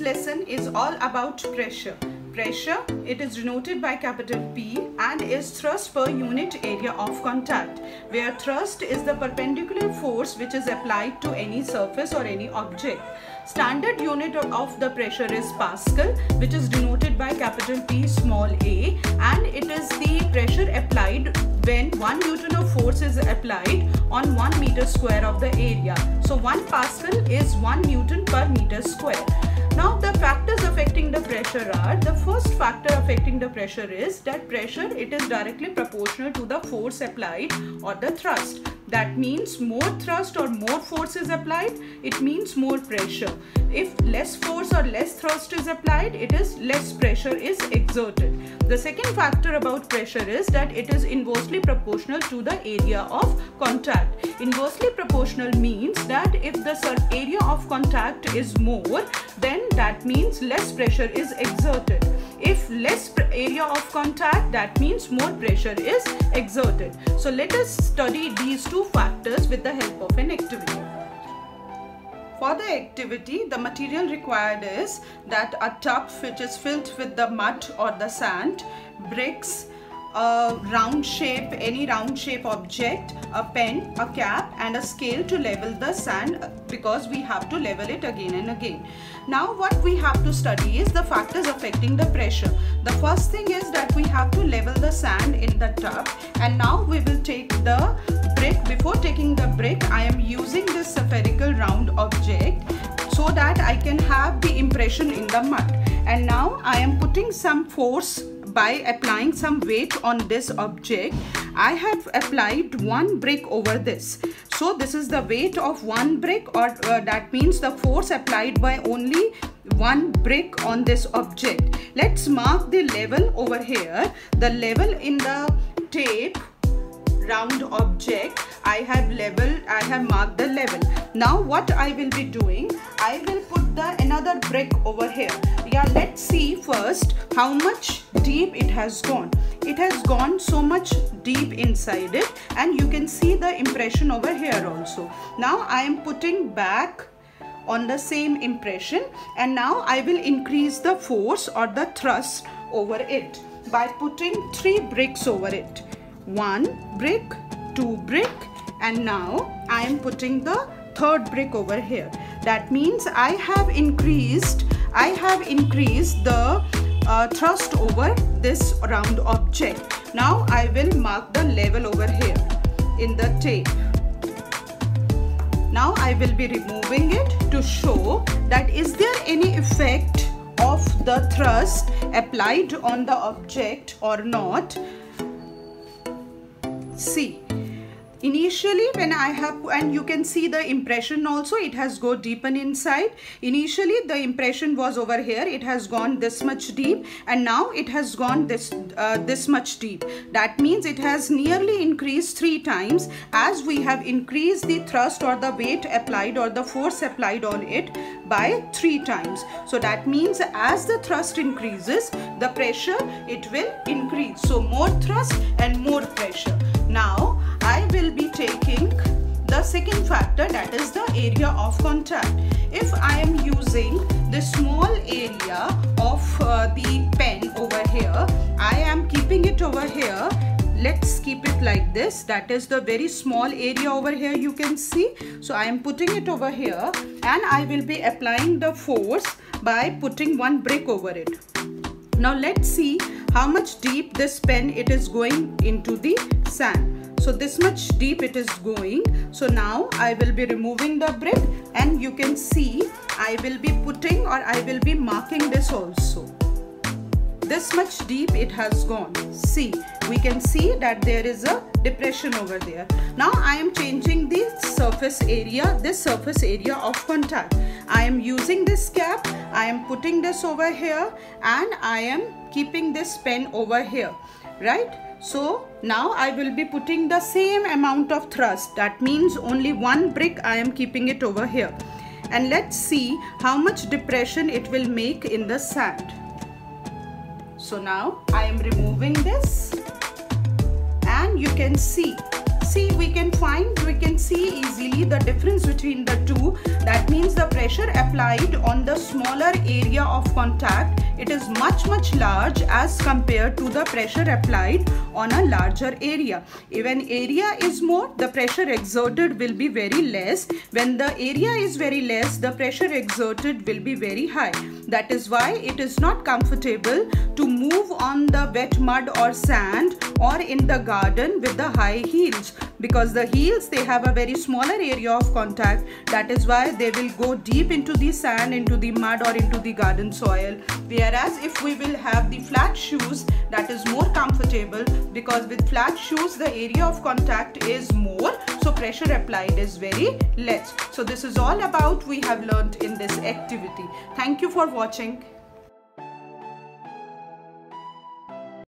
lesson is all about pressure. Pressure, it is denoted by capital P and is thrust per unit area of contact, where thrust is the perpendicular force which is applied to any surface or any object. Standard unit of the pressure is Pascal, which is denoted by capital P small a and it is the pressure applied when 1 Newton of force is applied on 1 meter square of the area. So 1 Pascal is 1 Newton per meter square. Now the factors affecting the pressure are, the first factor affecting the pressure is that pressure it is directly proportional to the force applied or the thrust. That means more thrust or more force is applied, it means more pressure. If less force or less thrust is applied, it is less pressure is exerted. The second factor about pressure is that it is inversely proportional to the area of contact. Inversely proportional means that if the area of contact is more, then that means less pressure is exerted. If less area of contact, that means more pressure is exerted. So let us study these two factors with the help of an activity. For the activity, the material required is that a tub which is filled with the mud or the sand, bricks, a round shape, any round shape object, a pen, a cap and a scale to level the sand uh, because we have to level it again and again. Now what we have to study is the factors affecting the pressure. The first thing is that we have to level the sand in the tub and now we will take the brick. Before taking the brick, I am using this spherical round object so that I can have the impression in the mud. And now I am putting some force by applying some weight on this object I have applied one brick over this. So this is the weight of one brick or uh, that means the force applied by only one brick on this object. Let's mark the level over here. The level in the tape round object I have level I have marked the level. Now what I will be doing I will put the another brick over here yeah let's see first how much deep it has gone. It has gone so much deep inside it and you can see the impression over here also. Now I am putting back on the same impression and now I will increase the force or the thrust over it by putting three bricks over it. One brick two brick and now I am putting the third brick over here. That means I have increased I have increased the uh, thrust over this round object. Now I will mark the level over here in the tape. Now I will be removing it to show that is there any effect of the thrust applied on the object or not. See initially when I have and you can see the impression also it has go deepen inside. Initially the impression was over here. It has gone this much deep and now it has gone this uh, this much deep. That means it has nearly increased three times. As we have increased the thrust or the weight applied or the force applied on it by three times. So that means as the thrust increases the pressure it will increase. So more thrust and more pressure now I will be taking the second factor that is the area of contact. If I am using the small area of uh, the pen over here, I am keeping it over here. Let's keep it like this. That is the very small area over here you can see. So I am putting it over here and I will be applying the force by putting one brick over it. Now let's see how much deep this pen it is going into the sand. So this much deep it is going. So now I will be removing the brick and you can see I will be putting or I will be marking this also. This much deep it has gone. See we can see that there is a depression over there. Now I am changing the surface area this surface area of contact. I am using this cap. I am putting this over here and I am keeping this pen over here right so now I will be putting the same amount of thrust. That means only one brick I am keeping it over here. And let's see how much depression it will make in the sand. So now I am removing this and you can see see we can find we can see easily the difference between the two that means the pressure applied on the smaller area of contact it is much much large as compared to the pressure applied on a larger area. If an area is more the pressure exerted will be very less. When the area is very less the pressure exerted will be very high. That is why it is not comfortable to move on the wet mud or sand or in the garden with the high heels because the heels they have a very smaller area of contact. That is why they will go deep into the sand into the mud or into the garden soil whereas if we will have the flat shoes that is more comfortable because with flat shoes the area of contact is more. So pressure applied is very less. So this is all about we have learned in this activity. Thank you for watching